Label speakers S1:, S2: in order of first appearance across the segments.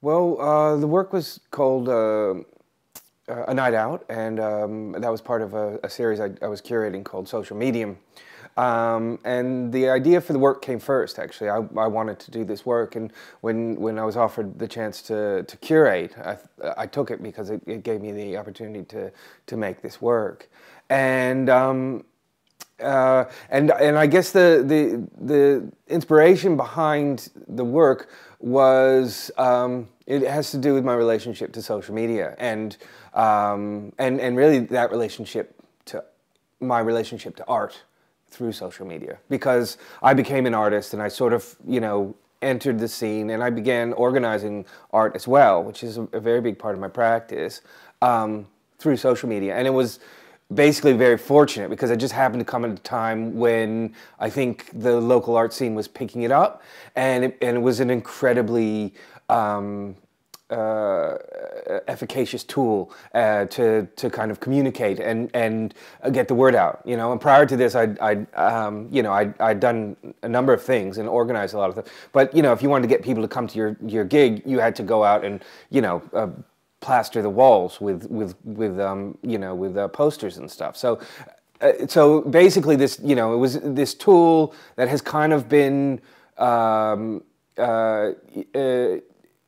S1: Well, uh, the work was called uh, A Night Out, and um, that was part of a, a series I, I, was curating called Social Medium. Um, and the idea for the work came first, actually. I, I, wanted to do this work, and when, when I was offered the chance to, to curate, I, I took it because it, it, gave me the opportunity to, to make this work. And um, uh, and and I guess the the the inspiration behind the work was um, it has to do with my relationship to social media and um, and and really that relationship to my relationship to art through social media. Because I became an artist and I sort of you know entered the scene and I began organizing art as well, which is a, a very big part of my practice um, through social media, and it was basically very fortunate because I just happened to come at a time when I think the local art scene was picking it up, and it, and it was an incredibly um, uh, efficacious tool uh, to to kind of communicate and and get the word out. You know, and prior to this, I I um, you know I I'd done a number of things and organized a lot of them. But you know, if you wanted to get people to come to your your gig, you had to go out and you know. Uh, plaster the walls with with with um, you know with uh, posters and stuff. So. Uh, so basically, this you know it was this tool that has kind of been um, uh, uh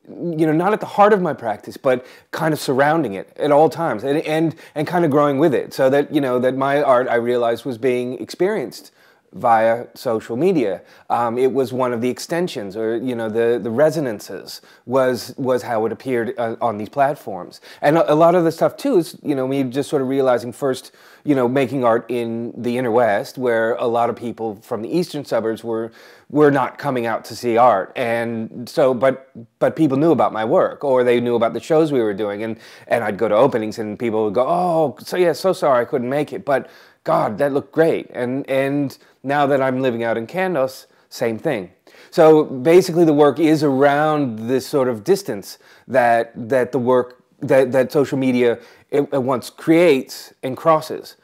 S1: you know, not at the heart of my practice, but kind of surrounding it at all times, and and and kind of growing with it, so that you know that my art I realized was being experienced via social media. Um, it was one of the extensions, or you know, the the resonances was was how it appeared uh, on these platforms. And a, a, lot of the stuff too is you know me just sort of realizing first, you know, making art in the inner west, where a lot of people from the eastern suburbs were were not coming out to see art, and so but but people knew about my work, or they knew about the shows we were doing, and and I'd go to openings, and people would go, oh, so yeah, so sorry I couldn't make it, but God, that looked great. And, and now that I'm living out in Kandos, same thing. So basically the work is around this sort of distance that, that the work, that, that social media it, it once creates and crosses.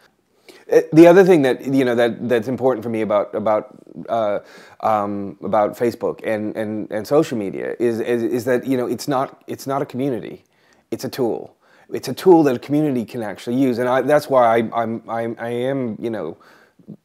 S1: Uh, the other thing that you know that that's important for me about about uh, um, about Facebook and, and, and social media is, is is that you know it's not it's not a community, it's a tool it's a tool that a community can actually use, and I, that's why I, I'm, I'm, I am, you know,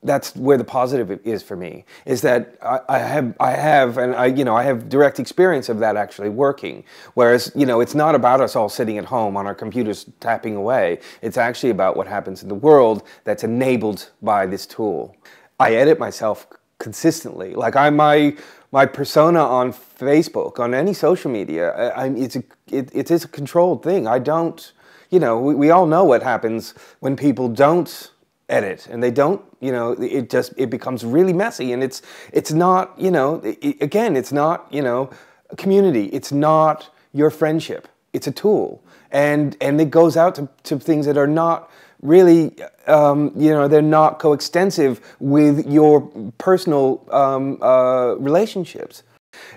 S1: that's where the positive is for me is that I, I, have I have and I you know I have direct experience of that actually working. Whereas you know it's not about us all sitting at home on our computers tapping away. It's actually about what happens in the world that's enabled by this tool. I edit myself consistently. Like I my my persona on Facebook, on any social media, I, I, it's a it, it is a controlled thing. I don't, you know, we, we all know what happens when people don't edit and they don't you know it just it becomes really messy and it's it's not you know it, again it's not you know a community. It's not your friendship. It's a tool. And and it goes out to, to things that are not really, um, you know, they're not coextensive with your personal um, uh, relationships.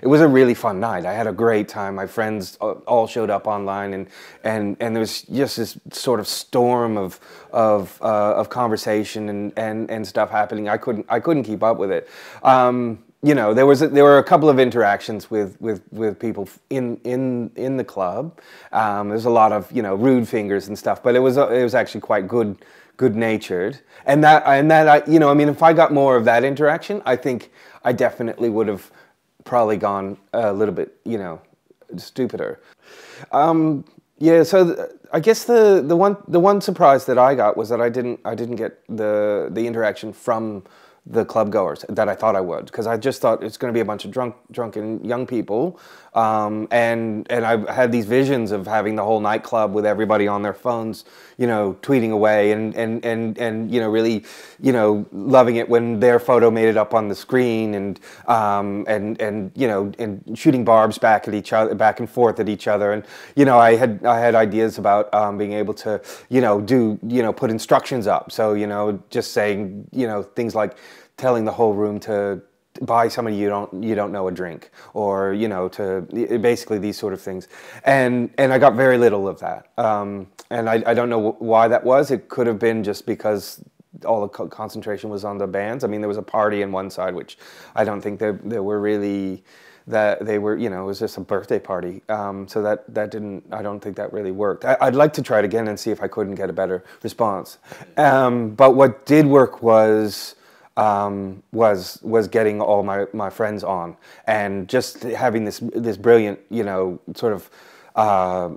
S1: It was a really fun night. I had a great time. My friends all showed up online, and and and there was just this sort of storm of of uh, of conversation and, and and stuff happening. I couldn't I couldn't keep up with it. Um, you know, there was a, there were a couple of interactions with with with people in in in the club. Um, There's a lot of you know rude fingers and stuff, but it was it was actually quite good good natured. And that and that I you know I mean if I got more of that interaction, I think I definitely would have probably gone a little bit you know stupider. Um, yeah, so I guess the the one the one surprise that I got was that I didn't I didn't get the the interaction from the club goers that I thought I would because I just thought it's going to be a bunch of drunk, drunken young people, um, and and I had these visions of having the whole nightclub with everybody on their phones, you know, tweeting away and and and and you know really, you know, loving it when their photo made it up on the screen and um, and and you know and shooting barbs back at each other, back and forth at each other, and you know I had I had ideas about um, being able to you know do you know put instructions up, so you know just saying you know things like telling the whole room to buy somebody you don't you don't know a drink or you know to basically these sort of things and and I got very little of that um, and I, I don't know why that was it could have been just because all the co concentration was on the bands I mean there was a party in one side which I don't think there there were really that they were, you know, it was just a birthday party. Um, so that that didn't. I don't think that really worked. I, would like to try it again and see if I couldn't get a better response. Um, but what did work was. Um, was was getting all my, my friends on and just having this this brilliant you know sort of uh,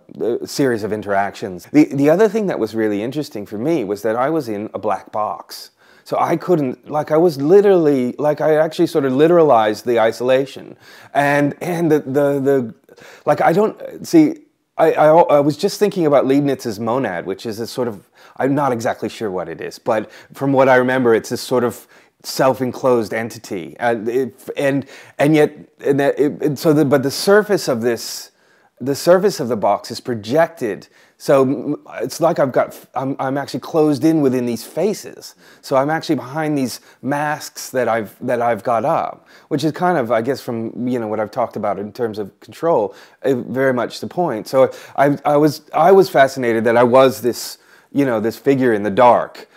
S1: series of interactions. The the other thing that was really interesting for me was that I was in a black box. So I couldn't, like, I was literally, like, I actually sort of literalized the isolation, and and the the, the like, I don't see. I, I, I was just thinking about Leibniz's monad, which is a sort of, I'm not exactly sure what it is, but from what I remember, it's this sort of self-enclosed entity, and it, and and yet, and that, it, so the, but the surface of this the surface of the box is projected. So it's like I've got, I'm, I'm actually closed in within these faces. So I'm actually behind these masks that I've, that I've got up, which is kind of, I guess, from, you know, what I've talked about in terms of control, eh, very much the point. So I, I, was, I was fascinated that I was this, you know, this figure in the dark.